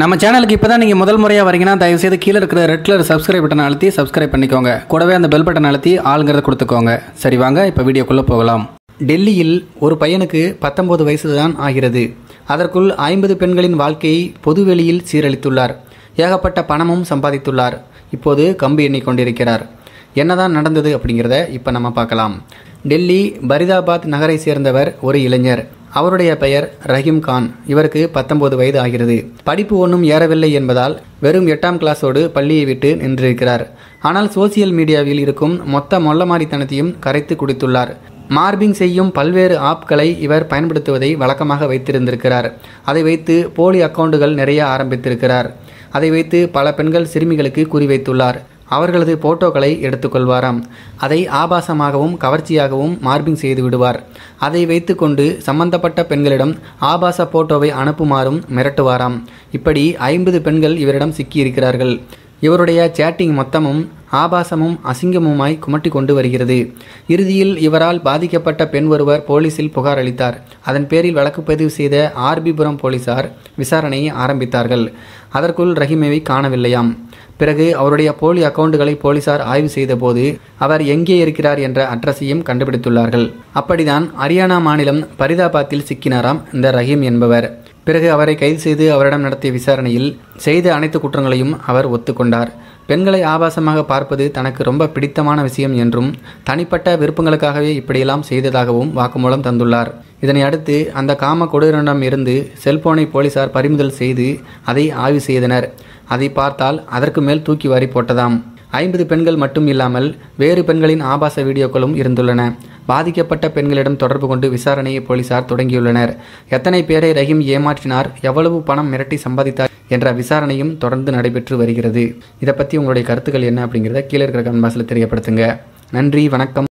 நம்ம சேனலுக்கு இப்போ தான் நீங்கள் முதல் முறையாக வரீங்கன்னா தயவுசெய்து கீழே இருக்கிற ரெட் கலர் சப்ஸ்கிரைப் பட்டன் அழுத்தி சப்ஸ்கிரைப் பண்ணிக்கோங்க. கூடவே அந்த பெல் பட்டன் அழுத்தி ஆளுங்கிறத கொடுத்துக்கோங்க. சரி வாங்க இப்போ வீடியோக்குள்ளே போகலாம். டெல்லியில் ஒரு பையனுக்கு பத்தொன்பது வயசு தான் ஆகிறது. அதற்குள் ஐம்பது பெண்களின் வாழ்க்கையை பொதுவெளியில் சீரழித்துள்ளார். ஏகப்பட்ட பணமும் சம்பாதித்துள்ளார். இப்போது கம்பு எண்ணிக்கொண்டிருக்கிறார் என்னதான் நடந்தது அப்படிங்கிறத இப்போ நம்ம பார்க்கலாம். டெல்லி பரிதாபாத் நகரை சேர்ந்தவர் ஒரு இளைஞர். அவருடைய பெயர் ரஹீம் கான். இவருக்கு பத்தொன்பது வயது ஆகிறது. படிப்பு ஒன்றும் ஏறவில்லை என்பதால் வெறும் எட்டாம் கிளாஸோடு பள்ளியை விட்டு நின்றிருக்கிறார். ஆனால் சோசியல் மீடியாவில் இருக்கும் மொத்த மொல்லமாரித்தனத்தையும் கரைத்து குடித்துள்ளார். மார்பிங் செய்யும் பல்வேறு ஆப்களை இவர் பயன்படுத்துவதை வழக்கமாக வைத்திருந்திருக்கிறார். அதை வைத்து போலி அக்கவுண்டுகள் நிறைய ஆரம்பித்திருக்கிறார். அதை வைத்து பல பெண்கள் சிறுமிகளுக்கு குறிவைத்துள்ளார். அவர்களது போட்டோக்களை எடுத்துக்கொள்வாராம். அதை ஆபாசமாகவும் கவர்ச்சியாகவும் மார்பிங் செய்து விடுவார். அதை வைத்துக்கொண்டு சம்பந்தப்பட்ட பெண்களிடம் ஆபாச போட்டோவை அனுப்புமாறும் மிரட்டுவாராம். இப்படி ஐம்பது பெண்கள் இவரிடம் சிக்கியிருக்கிறார்கள். இவருடைய சேட்டிங் மொத்தமும் ஆபாசமும் அசிங்கமுமாய் குமட்டி கொண்டு வருகிறது. இறுதியில் இவரால் பாதிக்கப்பட்ட பெண் ஒருவர் போலீசில் புகார் அளித்தார். அதன் பேரில் வழக்கு பதிவு செய்த ஆர்பிபுரம் போலீசார் விசாரணையை ஆரம்பித்தார்கள். அதற்குள் ரஹீமேவை காணவில்லையாம். பிறகு அவருடைய போலி அக்கவுண்டுகளை போலீசார் ஆய்வு செய்தபோது அவர் எங்கே இருக்கிறார் என்ற அட்ரஸையும் கண்டுபிடித்துள்ளார்கள். அப்படிதான் ஹரியானா மாநிலம் பரிதாபாத்தில் சிக்கினாராம் இந்த ரஹீம் என்பவர். பிறகு அவரை கைது செய்து அவரிடம் நடத்திய விசாரணையில் செய்த அனைத்து குற்றங்களையும் அவர் ஒத்துக்கொண்டார். பெண்களை ஆபாசமாக பார்ப்பது தனக்கு ரொம்ப பிடித்தமான விஷயம் என்றும் தனிப்பட்ட விருப்பங்களுக்காகவே இப்படியெல்லாம் செய்ததாகவும் வாக்குமூலம் தந்துள்ளார். இதனை அடுத்து அந்த காம கொடூரனிடம் இருந்து செல்போனை போலீசார் பறிமுதல் செய்து அதை ஆய்வு செய்தனர். அதை பார்த்தால் அதற்கு மேல் தூக்கி வாரி போட்டதாம். ஐம்பது பெண்கள் மட்டும் இல்லாமல் வேறு பெண்களின் ஆபாச வீடியோக்களும் இருந்துள்ளன. பாதிக்கப்பட்ட பெண்களிடம் தொடர்பு கொண்டு விசாரணையை போலீசார் தொடங்கியுள்ளனர். எத்தனை பேரை ரஹீம் ஏமாற்றினார்? எவ்வளவு பணம் மிரட்டி சம்பாதித்தார்? என்ற விசாரணையும் தொடர்ந்து நடைபெற்று வருகிறது. இதை பற்றி உங்களுடைய கருத்துக்கள் என்ன அப்படிங்கிறத கீழே இருக்கிற கமெண்ட் பாக்ஸில் தெரியப்படுத்துங்க. நன்றி வணக்கம்.